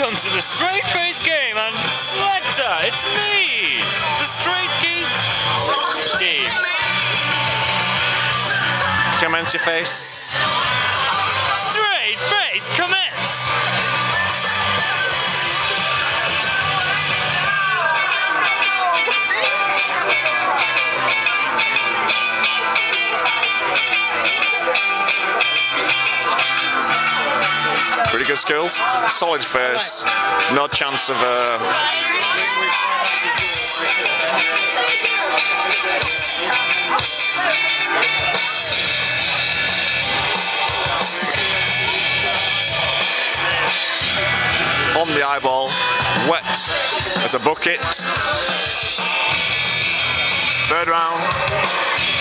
Welcome to the Straight Face Game and Selector, it's me, the Straight Face Game. Commence your face. Straight Face commence! Pretty good skills. Solid face. No chance of a. on the eyeball, wet as a bucket. Third round.